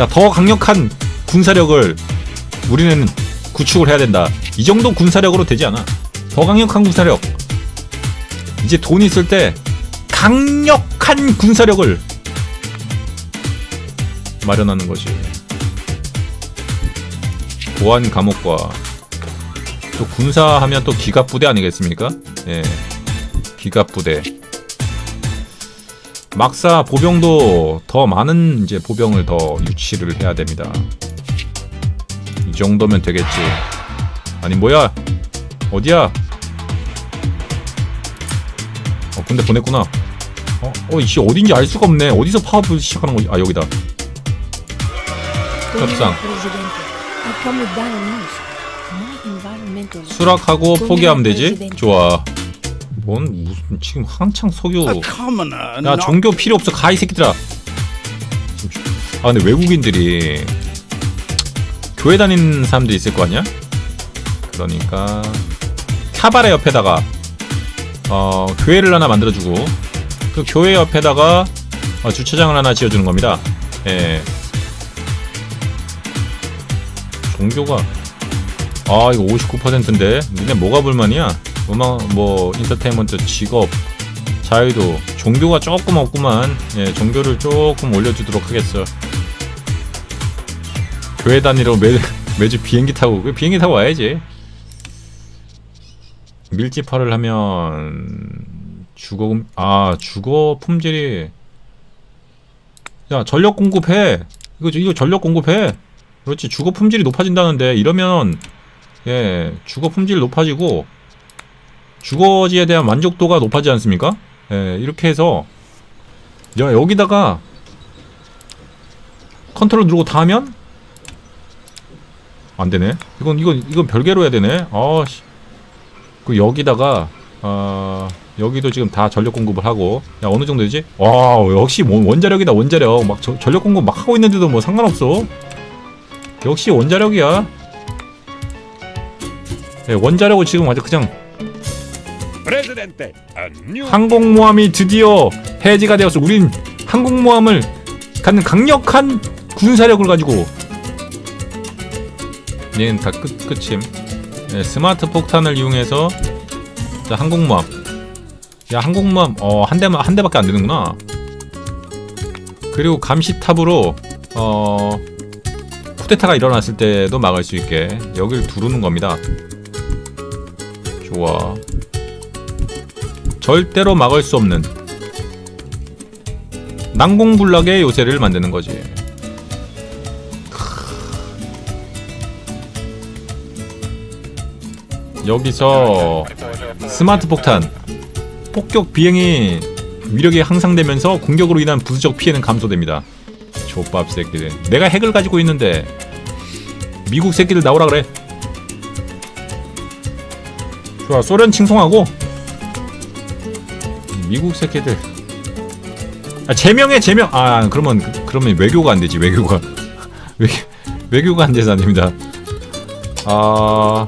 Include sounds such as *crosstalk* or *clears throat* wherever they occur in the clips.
자, 더 강력한 군사력을 우리는 구축을 해야 된다. 이 정도 군사력으로 되지 않아. 더 강력한 군사력. 이제 돈 있을 때 강력한 군사력을 마련하는 것이 보안 감옥과 또 군사하면 또 기갑부대 아니겠습니까? 예, 기갑부대. 막사 보병도 더 많은 이제 보병을 더 유치를 해야 됩니다. 이 정도면 되겠지. 아니 뭐야? 어디야? 어 근데 보냈구나. 어, 어, 이씨 어딘지 알 수가 없네. 어디서 파업을 시작하는 거지? 아 여기다. 협상. 수락하고 포기하면 되지? 좋아. 뭔 무슨 지금 한창 석유. 야 종교 필요 없어 가 이 새끼들아. 아 근데 외국인들이 교회 다니는 사람들이 있을 거 아니야? 그러니까 카바레 옆에다가 어 교회를 하나 만들어주고 그 교회 옆에다가 어, 주차장을 하나 지어주는 겁니다. 예. 종교가 아 이거 59%인데 니네 뭐가 불만이야? 음악 뭐 인터테인먼트 직업 자유도 종교가 조금 없구만. 예 종교를 조금 올려주도록 하겠어. 교회 다니러 매, *laughs* 매주 비행기 타고 그 비행기 타고 와야지. 밀집화를 하면 주거 아 주거 품질이. 야 전력 공급해. 이거 이거 전력 공급해. 그렇지 주거 품질이 높아진다는데 이러면 예 주거 품질 높아지고 주거지에 대한 만족도가 높아지지 않습니까? 예 이렇게 해서 야 여기다가 컨트롤 누르고 다 하면 안 되네. 이건 이건 이건 별개로 해야 되네. 아씨. 그 여기다가 아 여기도 지금 다 전력 공급을 하고 야 어느 정도 되지? 와 역시 뭐 원자력이다 원자력 막 저, 전력 공급 막 하고 있는데도 뭐 상관없어. 역시 원자력이야. 네, 원자력을 지금 아주 그냥 항공모함이 드디어 해지가 되었어. 우린 항공모함을 갖는 강력한 군사력을 가지고 얘는 다 끝, 끝임. 네, 스마트 폭탄을 이용해서 자, 항공모함. 야, 항공모함 어, 한 대만 한 대밖에 안 되는구나. 그리고 감시탑으로 어 쿠데타가 일어났을 때도 막을 수 있게 여기를 두르는 겁니다. 좋아. 절대로 막을 수 없는 난공불락의 요새를 만드는 거지. 여기서 스마트 폭탄 폭격 비행이 위력이 향상되면서 공격으로 인한 부수적 피해는 감소됩니다. 족밥 새끼들. 내가 핵을 가지고 있는데 미국 새끼들 나오라 그래. 좋아 소련 칭송하고 미국 새끼들. 아 제명해 제명. 아 그러면 그러면 외교가 안 되지 외교가 *laughs* 외 외교가 안 돼서 안 됩니다. 아.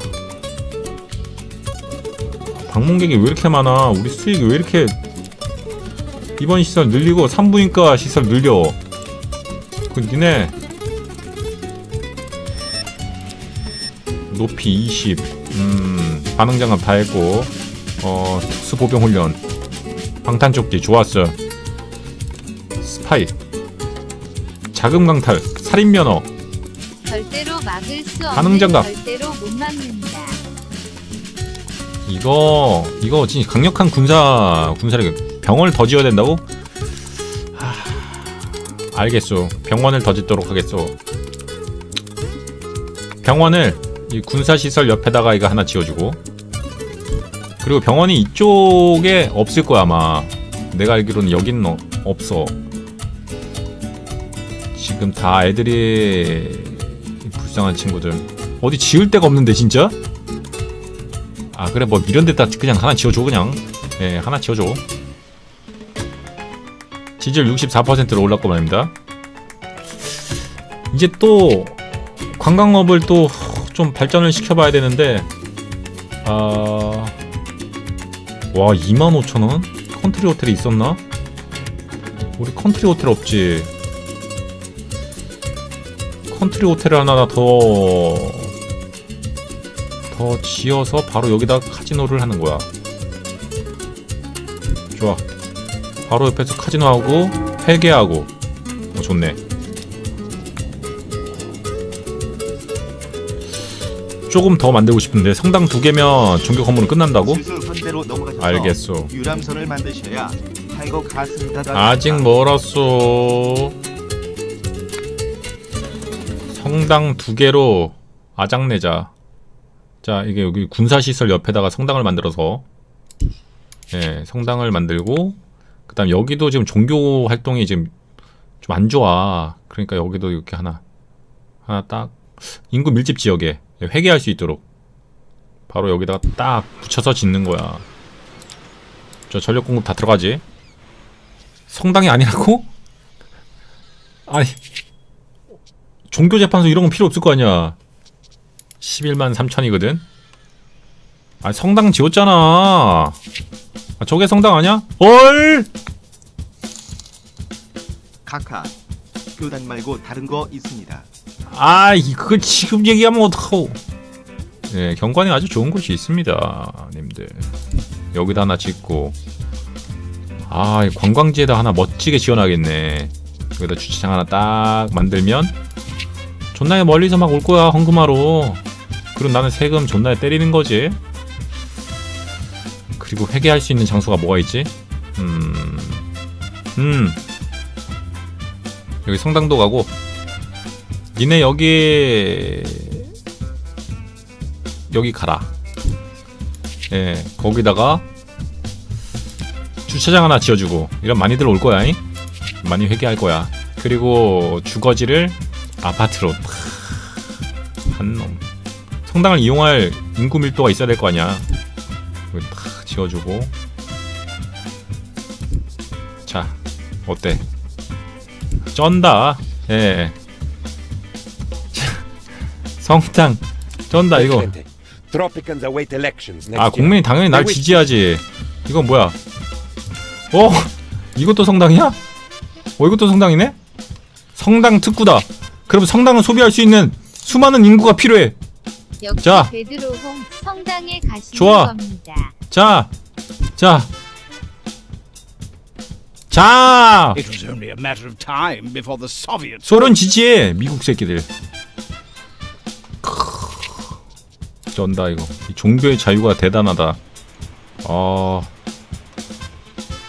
방문객이 왜 이렇게 많아? 우리 수익이 왜 이렇게 이번 시설 늘리고 산부인과 시설 늘려 그 니네 높이 20 음, 반응장갑 다 했고 어, 특수보병훈련 방탄조끼 좋았어 스파이 자금 강탈 살인 면허 절대로 막을 수 없는 반응장갑. 절대로 못 막는다. 이거 이거 진짜 강력한 군사 군사력 병원을 더 지어야 된다고? 하... 알겠소. 병원을 더 짓도록 하겠소. 병원을 이 군사 시설 옆에다가 이거 하나 지어주고 그리고 병원이 이쪽에 없을 거야 아마. 내가 알기로는 여긴 어, 없어. 지금 다 애들이 이 불쌍한 친구들 어디 지을 데가 없는데 진짜? 아 그래 뭐 이런 데다 그냥 하나 지어줘 그냥 예 하나 지어줘 지지율 64%로 올랐고 말입니다 이제 또 관광업을 또 좀 발전을 시켜봐야 되는데 아 와 25,000원? country 호텔이 있었나? 우리 country 호텔 없지 country 호텔을 하나 더, 더 지어서 바로 여기다 카지노를 하는 거야. 좋아. 바로 옆에서 카지노하고, 회개하고. 어, 좋네. 조금 더 만들고 싶은데 성당 두 개면 종교 건물은 끝난다고? 알겠어. 유람선을 만드셔야 타이거 가슴다다 아직 멀었어. 성당 두 개로 아작내자. 자, 이게 여기 군사시설 옆에다가 성당을 만들어서, 예, 성당을 만들고, 그 다음 여기도 지금 종교 활동이 지금 좀 안 좋아. 그러니까 여기도 이렇게 하나, 하나 딱, 인구 밀집 지역에 회계할 수 있도록 바로 여기다가 딱 붙여서 짓는 거야. 저 전력 공급 다 들어가지? 성당이 아니라고? 아니 종교재판소 이런 건 필요 없을 거 아니야 11만 3천이거든 아 성당 지었잖아 아, 저게 성당 아니야? 헐! 카카 교단 말고 다른 거 있습니다. 아 이- 그걸 지금 얘기하면 어떡하고 네 경관에 아주 좋은 곳이 있습니다 님들 여기다 하나 짓고. 아이 관광지에다 하나 멋지게 지어놔야겠네. 여기다 주차장 하나 딱 만들면 존나게 멀리서 막 올 거야 헌금하러. 그럼 나는 세금 존나게 때리는 거지. 그리고 회계할 수 있는 장소가 뭐가 있지? 음... 음... 여기 성당도 가고. 니네 여기 여기 가라. 예, 거기다가 주차장 하나 지어주고 이런 많이들 올 거야. 잉? 많이 회개할 거야. 그리고 주거지를 아파트로 한 놈. 성당을 이용할 인구 밀도가 있어야 될 거 아니야. 여기 탁 지어주고. 자, 어때? 쩐다. 예. 성당 쩐다 이거 Tropicans await elections next 아. 국민이 당연히 날 지지하지 이건 뭐야 어? 이것도 성당이야? 어 이것도 성당이네? 성당 특구다 그럼 성당을 소비할 수 있는 수많은 인구가 필요해 역시 자. 베드로홍 성당에 가시는 좋아. 겁니다. 자, 자, 자, It was only a matter of time before the Soviets. 소련 지지해 미국 새끼들. 쩐다 이거. 이 종교의 자유가 대단하다. 아,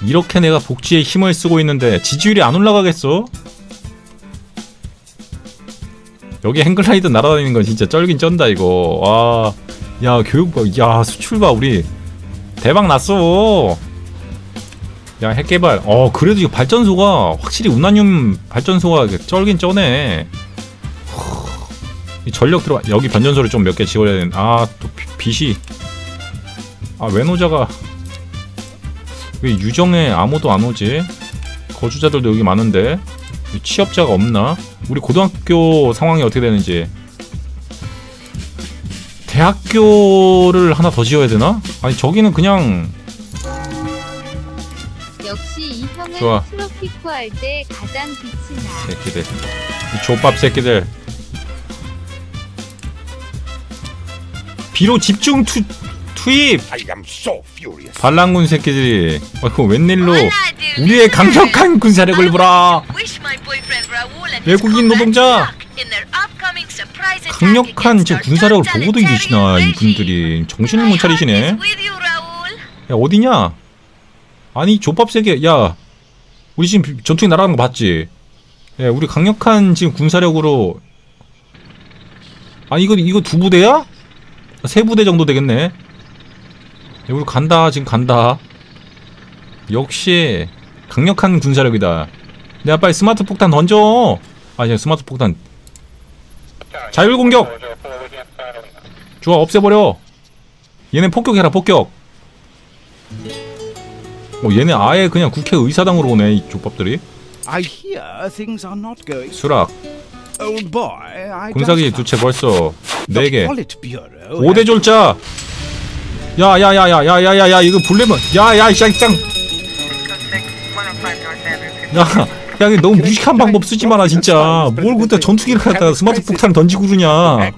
이렇게 내가 복지에 힘을 쓰고 있는데 지지율이 안 올라가겠어? 여기 행글라이드 날아다니는 건 진짜 쩔긴 쩐다 이거. 와, 야 교육 봐, 야 수출 봐 우리 대박 났어. 야 핵개발. 어 그래도 이 발전소가 확실히 우나늄 발전소가 쩔긴 쩌네. 전력 들어 여기 변전소를 좀 몇 개 지어야 되는. 아또 빛이. 아 외노자가 왜 유정에 아무도 안 오지? 거주자들도 여기 많은데 취업자가 없나? 우리 고등학교 상황이 어떻게 되는지. 대학교를 하나 더 지어야 되나? 아니 저기는 그냥 역시 이 형은 좋아. 트로피코 할 때 가장 빛이 나. 새끼들 이 좆밥 새끼들 비로 집중 투, 투입. I am so furious. 반란군 새끼들이. 어이구 웬일로 우리의 *laughs* 강력한 군사력을 보라. 외국인 노동자. 강력한 저 군사력을 보고도 이기시나 이분들이. 정신을 못 차리시네. 야 어디냐? 아니 족밥 새끼 야 우리 지금 전투에 날아가는 거 봤지? 예 우리 강력한 지금 군사력으로. 아니 이거 이거 두 부대야 세 부대 정도 되겠네. 야, 우리 간다 지금 간다. 역시 강력한 군사력이다. 내가 빨리 스마트 폭탄 던져. 아니 스마트 폭탄. 자율 공격! 좋아 없애버려. 얘네 폭격해라 폭격. 어 얘네 아예 그냥 국회 의사당으로 오네 이 족밥들이. 수락 군사기 just 두채 벌써 found the 4개. Politburo 5대 졸자. 야야야야야야야야 이거 불내면 야야 짱짱. 야 이게 너무 무식한 방법 쓰지 마라 진짜. 뭘 그때 전투기를 갖다가 스마트 폭탄을 던지고 그러냐.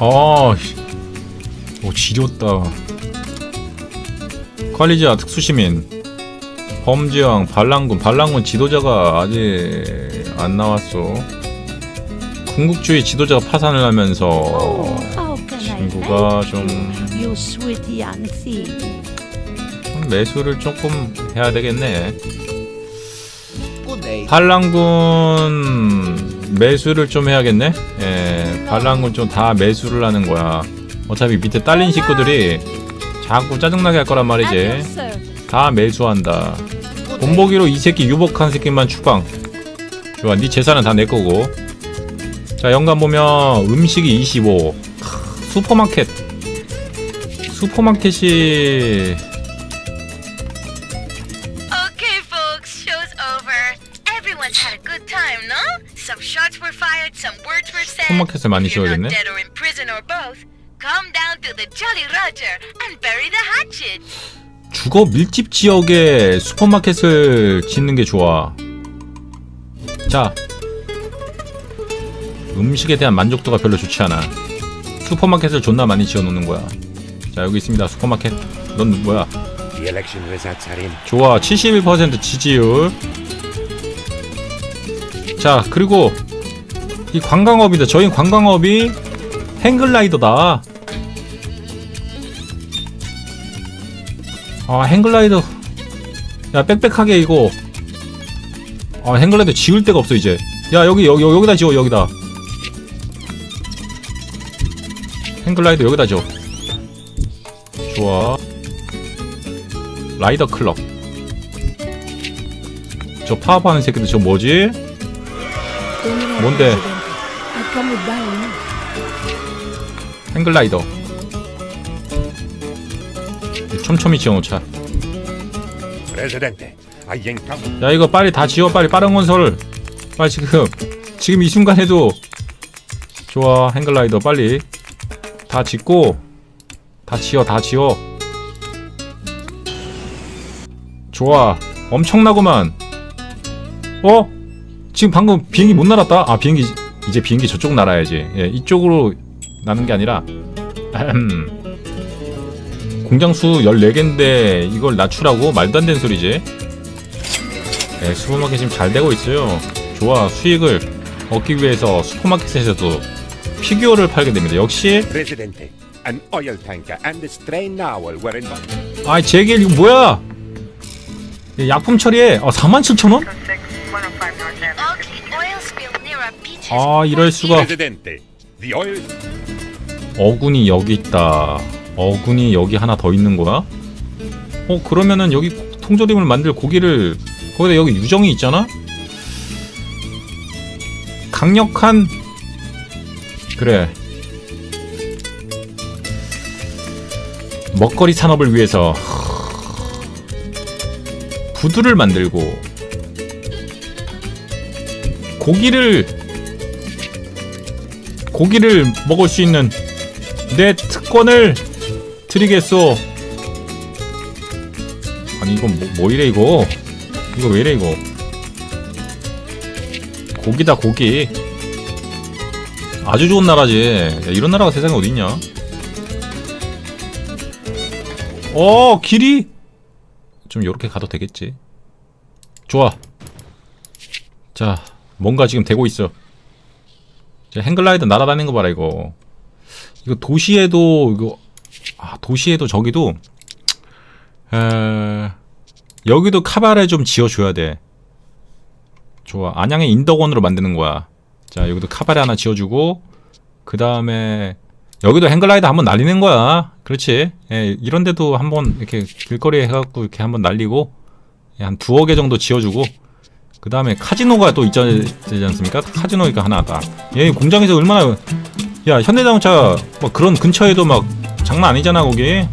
아, 씨. 오 지렸다. 관리자 특수시민 범지왕 반란군 반란군 지도자가 아직 안 나왔어. 궁극주의 지도자가 파산을 하면서 친구가 좀? 매수를 조금 해야 되겠네. 반란군 매수를 좀 해야겠네. 예, 반란군 좀 다 매수를 하는 거야. 어차피 밑에 딸린 식구들이 자꾸 짜증나게 할 거란 말이지. 다 매수한다. 본보기로 이 새끼 유복한 새끼만 추방. 좋아, 네 재산은 다 내 거고. 자, 연간 보면 음식이 25. 크, 슈퍼마켓. 슈퍼마켓이 Okay, folks, show's over. Everyone's had a good time, no? Some shots were fired, some words were said. 슈퍼마켓을 많이 If you're 지어야겠네. not dead or in prison or both, come down to the Jolly Roger and bury the hatchet. 주거 밀집 지역에 슈퍼마켓을 짓는 게 좋아. 자, 음식에 대한 만족도가 별로 좋지 않아. 슈퍼마켓을 존나 많이 지어놓는 거야. 자, 여기 있습니다. 슈퍼마켓. 넌 뭐야? 좋아. 71% 지지율. 자, 그리고 이 관광업이다. 저희 관광업이 행글라이더다. 아, 행글라이더. 야, 빽빽하게 이거. 아, 행글라이더 지을 데가 없어, 이제. 야, 여기, 여기, 여기다 지워, 여기다. 행글라이더 여기다 지워. 좋아. 라이더 클럽. 저 파업하는 새끼들 저 뭐지? 뭔데? 행글라이더. 촘촘히 지어놓자. Encounter. 야 이거 빨리 다 지워 빨리 빠른 건설. 빨리 지금 지금 이 순간에도 좋아 행글라이더 빨리 다 짓고 다 지어 다 지어. 좋아 엄청나구만. 어? 지금 방금 비행기 못 날았다. 아 비행기 이제 비행기 저쪽 날아야지. 예 이쪽으로 나는 게 아니라. *clears throat* 공장 수 14개인데 이걸 낮추라고? 말도 안 되는 소리지. 네, 슈퍼마켓 지금 잘 되고 있어요. 좋아, 수익을 얻기 위해서 슈퍼마켓에서도 피규어를 팔게 됩니다. 역시. 아이, 제길, 이거 뭐야? 예, 약품 처리해. 아, 47,000원? Ugly oil spill near our beaches. 아, 이럴 수가. 어군이 여기 있다. 어군이 여기 하나 더 있는 거야? 어, 그러면은 여기 통조림을 만들 고기를, 거기다 여기 유정이 있잖아? 강력한, 그래. 먹거리 산업을 위해서 부두를 만들고 고기를 고기를 먹을 수 있는 내 특권을 드리겠소. 아니 이건 뭐, 뭐 이래 이거? 이거 왜 이래 이거? 고기다 고기. 아주 좋은 나라지. 야, 이런 나라가 세상에 어디 있냐? 어 길이 좀 요렇게 가도 되겠지. 좋아. 자 뭔가 지금 되고 있어. 자, 행글라이더 날아다니는 거 봐라 이거. 이거 도시에도 이거 아 도시에도 저기도 에, 여기도 카바레 좀 지어줘야 돼. 좋아 안양의 인덕원으로 만드는 거야. 자 여기도 카바레 하나 지어주고 그 다음에 여기도 행글라이더 한번 날리는 거야. 그렇지. 예, 이런 데도 한번 이렇게 길거리에 해갖고 이렇게 한번 날리고 예, 한 두어 개 정도 지어주고 그 다음에 카지노가 또 있지 않습니까? 카지노가 하나 다. 얘 공장에서 얼마나 야 현대자동차 막 그런 근처에도 막 장난 아니잖아 거기.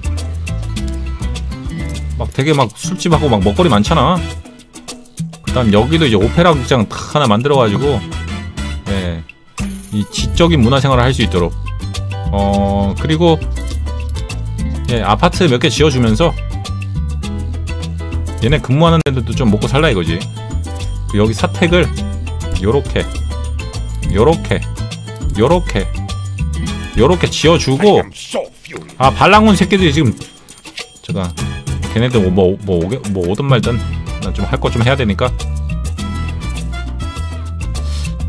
막 되게 막 술집하고 막 먹거리 많잖아. 그 다음 여기도 이제 오페라 극장 탁 하나 만들어가지고 예, 이 지적인 문화생활을 할 수 있도록 어 그리고 예 아파트 몇 개 지어주면서 얘네 근무하는 애들도 좀 먹고 살라 이거지 그 여기 사택을 요렇게 요렇게 요렇게 요렇게 지어주고. 아 반란군 새끼들이 지금 제가 걔네들 뭐, 뭐, 오게, 뭐 오든 말든 난 좀 할 거 좀 해야 되니까.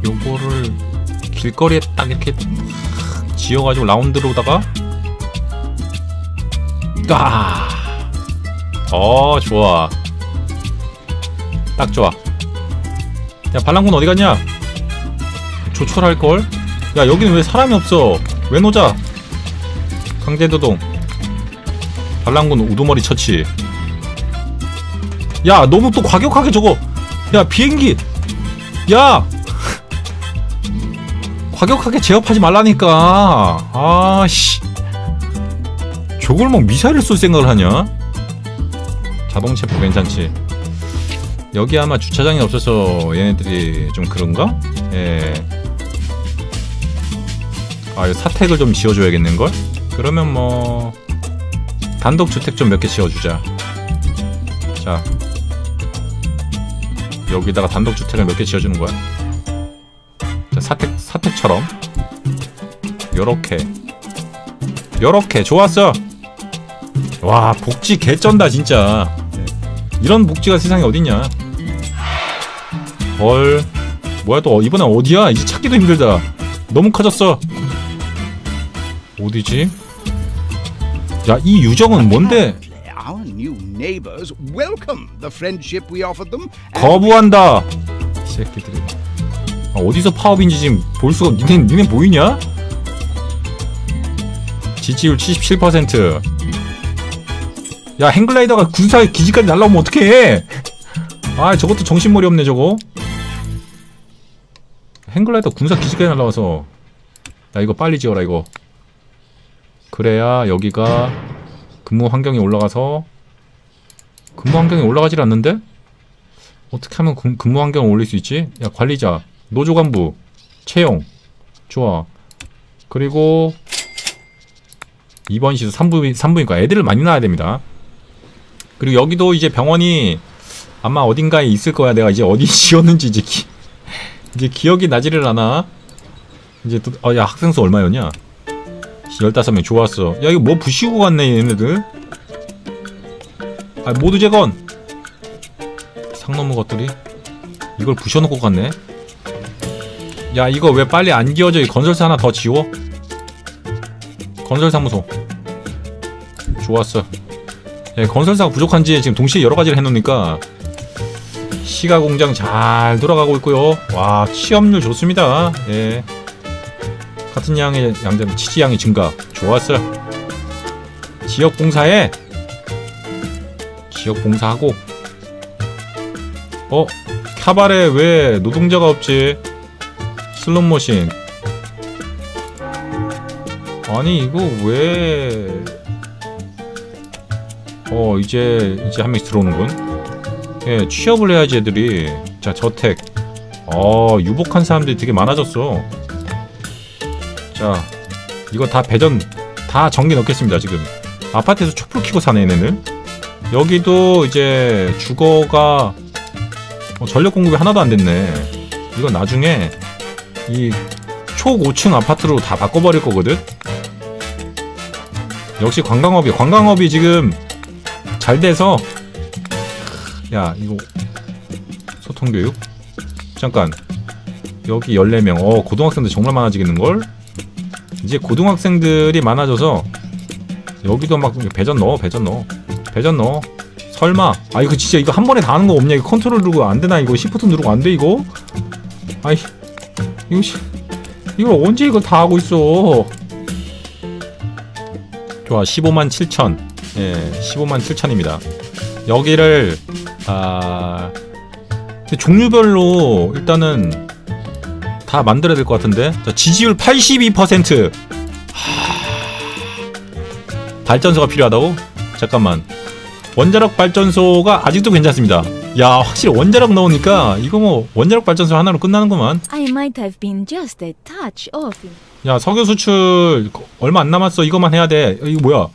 요거를 길거리에 딱 이렇게 지어가지고 라운드로다가 아, 어 좋아. 딱 좋아. 야 반란군 어디 갔냐? 조촐할 걸? 야 여기는 왜 사람이 없어 왜 노자? 강제노동. 반란군 우두머리 처치. 야 너무 또 과격하게 저거. 야 비행기. 야! *laughs* 과격하게 제압하지 말라니까. 아씨. 저걸 막 미사일을 쏠 생각을 하냐? 자동체포 괜찮지. 여기 아마 주차장이 없어서 얘네들이 좀 그런가? 예. 아, 사택을 좀 지어줘야겠는걸? 그러면 뭐 단독 주택 좀 몇 개 지어주자. 자 여기다가 단독 주택을 몇 개 지어주는 거야. 자 사택 사택처럼 요렇게 요렇게 좋았어. 와 복지 개쩐다 진짜. 이런 복지가 세상에 어딨냐? 헐 뭐야 또 이번엔 어디야? 이제 찾기도 힘들다. 너무 커졌어. 어디지? 야, 이 유정은 뭔데? 거부한다. 이 새끼들이. 아, 어디서 파업인지 지금 볼 수가 니네 니네 보이냐? 지지율 77%. 야, 행글라이더가 군사 기지까지 날라오면 어떡해? 아, 저것도 정신머리 없네, 저거. 행글라이더 군사 기지까지 날라와서. 야, 이거 빨리 지어라, 이거. 그래야 여기가 근무 환경이 올라가서 근무 환경이 올라가질 않는데? 어떻게 하면 근- 근무 환경을 올릴 수 있지? 야 관리자, 노조 간부, 채용, 좋아. 그리고 2번 시도 3부, 3부니까 애들을 많이 낳아야 됩니다. 그리고 여기도 이제 병원이 아마 어딘가에 있을 거야. 내가 이제 어디 *laughs* 지었는지 이제 기, 이제 기억이 나지를 않아. 이제 또, 어, 야 학생 수 얼마였냐? 15명 좋았어. 야 이거 뭐 부시고 갔네 얘네들. 아 모두 재건. 상 넘은 것들이 이걸 부셔놓고 갔네. 야 이거 왜 빨리 안 기어져? 이 건설사 하나 더 지워. 건설사무소. 좋았어. 예, 건설사가 부족한지 지금 동시에 여러 가지를 해놓으니까 시가 공장 잘 돌아가고 있고요. 와 취업률 좋습니다. 예. 같은 양의 양자 치지 양이 증가. 좋았어. 지역 봉사에 지역 봉사하고 어 카바레 왜 노동자가 없지? 슬롯머신 아니 이거 왜? 어 이제 이제 한 명씩 들어오는군. 예 취업을 해야지 애들이. 자 저택. 어 유복한 사람들이 되게 많아졌어. 자 이거 다 배전 다 전기 넣겠습니다 지금. 아파트에서 촛불 켜고 사네 얘네는. 여기도 이제 주거가 어, 전력 공급이 하나도 안 됐네. 이거 나중에 이 초고층 아파트로 다 바꿔버릴 거거든. 역시 관광업이 관광업이 지금 잘 돼서 야 이거 소통 교육 잠깐 여기 14명 어 고등학생들 정말 많아지겠는걸 이제 고등학생들이 많아져서 여기도 막 배전 넣어 배전 넣어 배전 넣어. 설마. 아 이거 진짜 이거 한 번에 다 하는 거 없냐? 이거 컨트롤 누르고 안 되나? 이거 시프트 누르고 안 돼 이거? 아이 이거 씨 이걸 언제 이걸 다 하고 있어? 좋아 15만 7천. 예 15만 7천입니다. 여기를 아 종류별로 일단은 다 만들어야 될 것 같은데? 자, 지지율 82% 하... 발전소가 필요하다고? 잠깐만. 원자력 발전소가 아직도 괜찮습니다. 야 확실히 원자력 넣으니까 이거 뭐 원자력 발전소 하나로 끝나는구만. 야 석유 수출 거- 얼마 안 남았어. 이것만 해야 돼. 어, 이거 뭐야?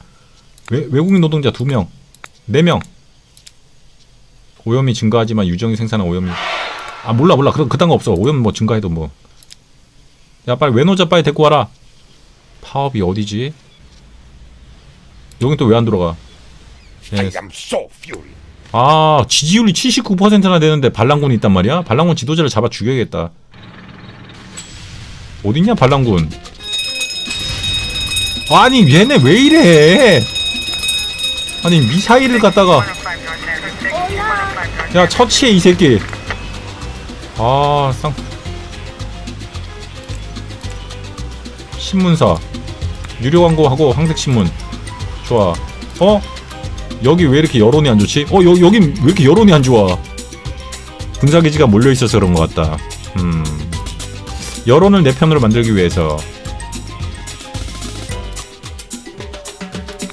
외, 외국인 노동자 2명. 4명. 오염이 증가하지만 유정이 생산한 오염이. 아 몰라 몰라. 그런 그딴 거 없어. 오염 뭐 증가해도 뭐 야 빨리 외노자 빨리 데리고 와라. 파업이 어디지? 여긴 또 왜 안 들어가? 예. 아 지지율이 79%나 되는데 반란군이 있단 말이야? 반란군 지도자를 잡아 죽여야겠다. 어딨냐 반란군? 아니 얘네 왜 이래? 아니 미사일을 갖다가. 야 처치해 이 새끼. 아쌍 신문사. 유료 광고하고 황색 신문. 좋아. 어? 여기 왜 이렇게 여론이 안 좋지? 어 여, 여긴 왜 이렇게 여론이 안 좋아? 군사기지가 몰려 있어서 그런 것 같다. 음. 여론을 내 편으로 만들기 위해서.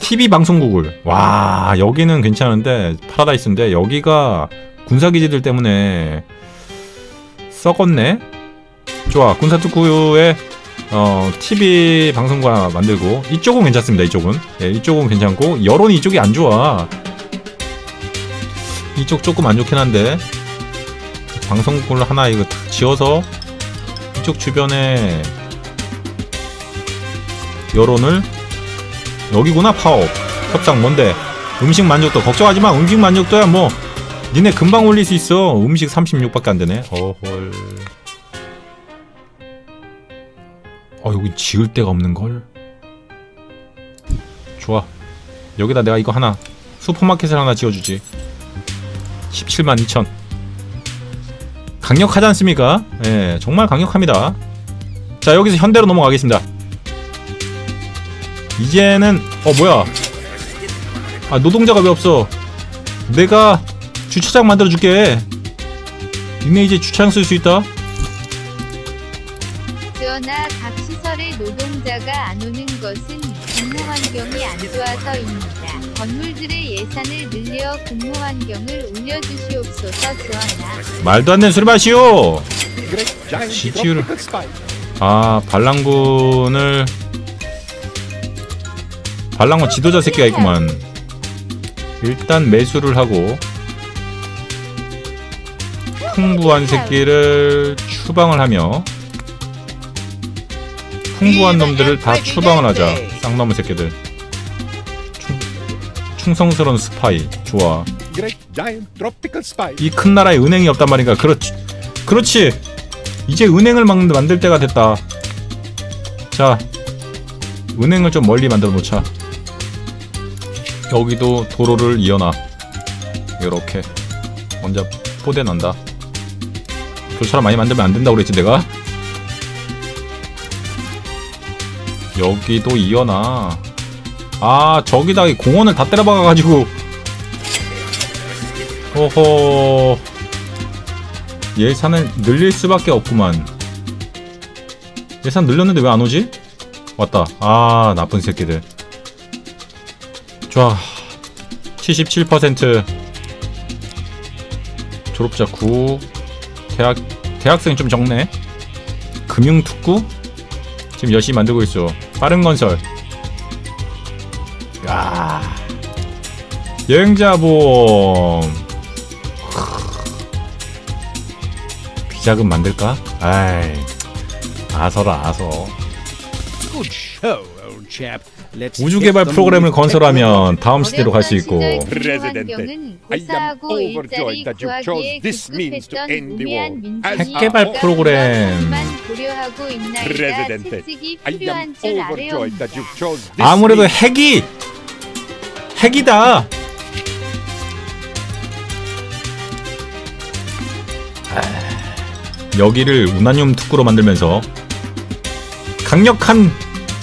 TV 방송국을. 와 여기는 괜찮은데 파라다이스인데 여기가 군사기지들 때문에 썩었네? 좋아 군사특구에 어 TV 방송국 만들고 이쪽은 괜찮습니다 이쪽은. 예, 이쪽은 괜찮고 여론이 이쪽이 안 좋아. 이쪽 조금 안 좋긴 한데 방송국을 하나 이거 탁 지어서 이쪽 주변에 여론을 여기구나 파업. 협상 뭔데? 음식 만족도 걱정하지 마. 음식 만족도야 뭐. 니네 금방 올릴 수 있어. 음식 36밖에 안 되네. 어헐 어 여기 지을 데가 없는 걸? 좋아. 여기다 내가 이거 하나 슈퍼마켓을 하나 지어주지. 17만 2천. 강력하지 않습니까? 예 정말 강력합니다. 자 여기서 현대로 넘어가겠습니다. 이제는 어 뭐야? 아 노동자가 왜 없어? 내가 주차장 만들어줄게. 니네 이제 주차장 쓸 수 있다 노동자가 안 오는 것은 근무 환경이 안 좋아서입니다. 건물들의 예산을 늘려 근무 환경을 올려주시옵소서 전하. 말도 안 되는 소리 마시오 지지율. 아 반란군을 반란군 지도자 새끼가 있구만 일단 매수를 하고 풍부한 새끼를 추방을 하며 풍부한 놈들을 다 추방을 하자 쌍놈의 새끼들. 충, 충성스러운 스파이 좋아. 이 큰 나라에 은행이 없단 말인가. 그렇지. 그렇지. 이제 은행을 막 만들 때가 됐다. 자 은행을 좀 멀리 만들어 놓자. 여기도 도로를 이어놔. 이렇게. 먼저 포대 난다. 교차로 많이 만들면 안 된다고 그랬지 내가 여기도 이어놔 아 저기다 이 공원을 다 때려박아가지고. 호호. 예산을 늘릴 수밖에 없구만. 예산 늘렸는데 왜 안 오지? 왔다. 아 나쁜 새끼들. 좋아. 77% 졸업자 9 대학 대학생이 좀 적네. 금융특구? 지금 열심히 만들고 있어 빠른 건설. 야. 여행자 보험. 비자금 만들까? 아이. 아서라 아서. Good show, old chap. Let's 우주 hit 개발 the 프로그램을. 건설하면 다음 시대로 갈 수 있고 핵개발 프로그램. 아무래도 핵이 핵이다. 아, 여기를 우나늄 특구로 만들면서 강력한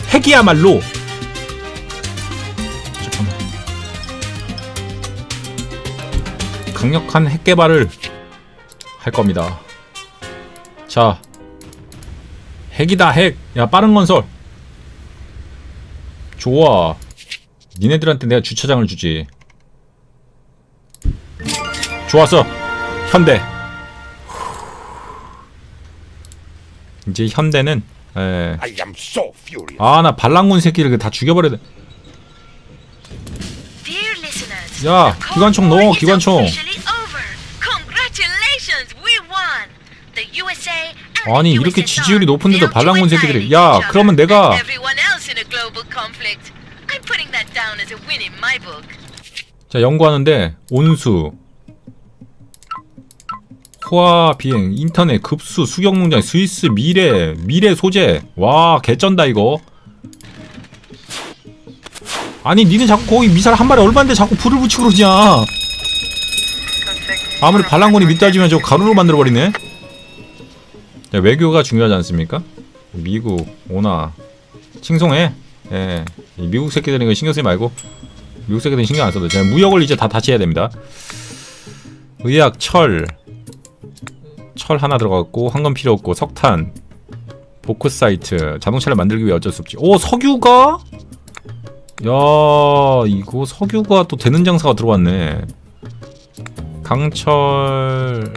핵이야말로 강력한 핵 개발을 할 겁니다. 자, 핵이다 핵. 야 빠른 건설. 좋아. 니네들한테 내가 주차장을 주지. 좋았어. 현대. 이제 현대는 에. I am so furious. 아, 나 반란군 새끼를 다 죽여버려야 돼. 야, 기관총 넣어, 기관총. officially over. say. and 아니 이렇게. 지지율이 높은데도 반란군 새끼들이. 야 그러면 내가. 자 연구하는데 온수 호화 비행 인터넷 급수 수경 농장 스위스 미래 미래 소재. 와 개쩐다 이거. 아니 니네 자꾸 거기 미사일 한 발에 얼마인데 자꾸 불을 붙이고 그러냐 아무리 반란군이 밑다지면 저 가루로 만들어버리네. 자, 외교가 중요하지 않습니까? 미국 오나 칭송해 예, 이 미국 새끼들은 신경 쓰지 말고 미국 새끼들은 신경 안 써도 돼. 무역을 이제 다 다시 해야 됩니다. 의학, 철, 철 하나 들어갔고 황금 필요 없고 석탄, 보크사이트, 자동차를 만들기 위해 어쩔 수 없지. 오 석유가? 야 이거 석유가 또 되는 장사가 들어왔네. 강철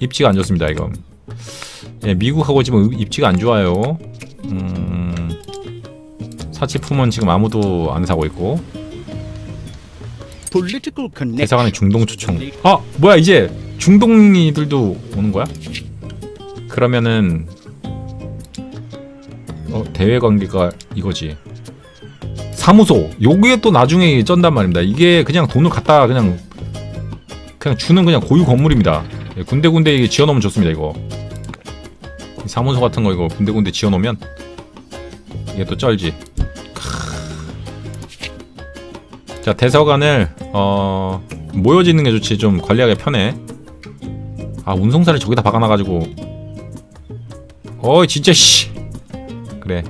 입지가 안 좋습니다 이거. 예, 미국하고 지금 입지가 안 좋아요. 음, 사치품은 지금 아무도 안 사고 있고. 대사관의 중동 초청. 아 뭐야 이제 중동이들도 오는 거야? 그러면은 어 대외 관계가 이거지. 사무소 요게 또 나중에 쩐단 말입니다. 이게 그냥 돈을 갖다 그냥 그냥 주는 그냥 고유 건물입니다. 예, 군데군데 지어놓으면 좋습니다 이거. 이 사무소 같은 거 이거 군데군데 지어놓으면 이게 또 쩔지. 자 대사관을 어 모여 짓는 게 좋지. 좀 관리하기 편해. 아 운송사를 저기다 박아놔가지고. 어이 진짜 씨. 그래.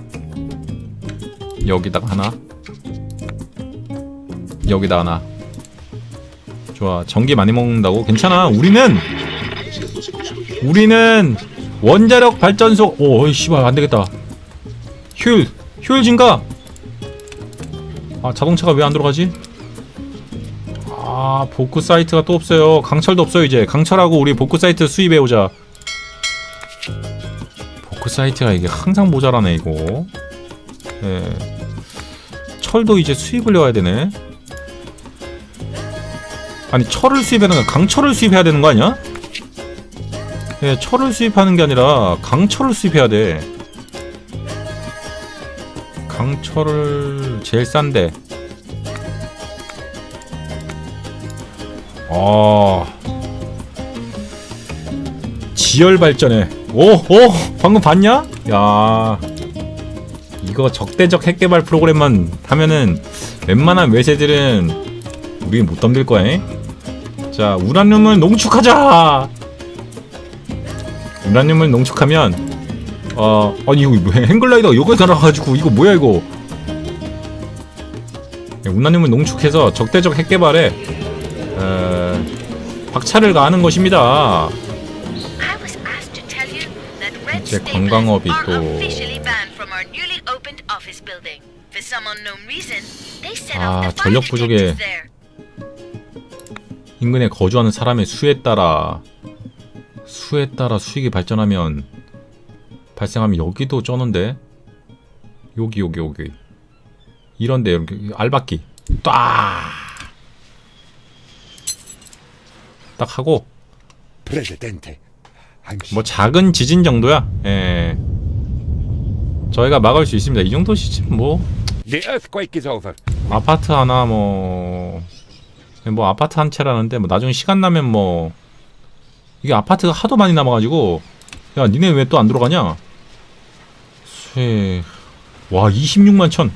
여기다가 하나. 여기다 하나. 좋아. 전기 많이 먹는다고? 괜찮아. 우리는 우리는 원자력 발전소. 오 어이 씨발 안되겠다. 효율 효율 증가. 아 자동차가 왜 안 들어가지? 아 복구 사이트가 또 없어요. 강철도 없어요 이제. 강철하고 우리 복구 사이트 수입해오자. 복구 사이트가 이게 항상 모자라네 이거. 예. 철도 이제 수입을 해와야 되네. 아니 철을 수입하는 거 강철을 수입해야 되는 거 아니야? 예, 철을 수입하는 게 아니라 강철을 수입해야 돼 강철을 제일 싼데 아 지열 발전에 오오 방금 봤냐? 야 이거 적대적 핵 개발 프로그램만 하면은 웬만한 외세들은 우리 못 덤빌 거야. 잉? 자 우라늄을 농축하자. 우라늄을 농축하면 어 아니 이거 뭐 행글라이더가 여기 날아가지고 이거 뭐야 이거? 우라늄을 농축해서 적대적 핵 개발에 에, 박차를 가하는 것입니다. 이제 관광업이 또- 아, 전력 부족에. 인근에 거주하는 사람의 수에 따라 수에 따라 수익이 발전하면 발생하면 여기도 쩌는데? 여기 여기 여기. 이런데 이렇게 알박기 딱! 딱 하고. 뭐 작은 지진 정도야. 예. 저희가 막을 수 있습니다. 이 정도 시점 뭐. over. 아파트 하나 뭐, 뭐 아파트 한 채라는데 뭐 나중에 시간 나면 뭐 이게 아파트가 하도 많이 남아가지고 야 니네 왜 또 안 들어가냐? 쇠... 와 26만 천.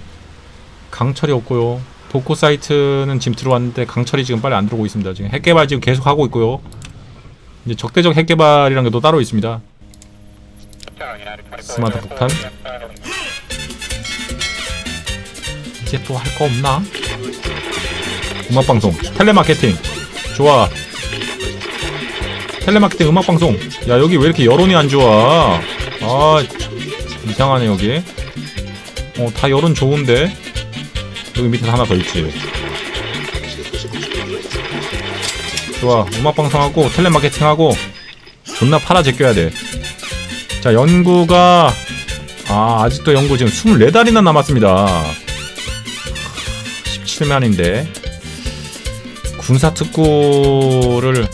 강철이 없고요. 복구 사이트는 지금 들어왔는데 강철이 지금 빨리 안 들어오고 있습니다. 지금 핵개발 지금 계속 하고 있고요. 이제 적대적 핵개발이라는 게또 따로 있습니다. 스마트 폭탄. 이제 또 할 거 없나? 음악방송 텔레마케팅. 좋아 텔레마케팅 음악방송. 야 여기 왜 이렇게 여론이 안 좋아? 아 이상하네 여기. 어 다 여론 좋은데? 여기 밑에 하나 더 있지. 좋아. 음악방송하고 텔레마케팅하고 존나 팔아 제껴야 돼자 연구가 아 아직도 연구 지금 24달이나 남았습니다. 17만인데. 군사 특구를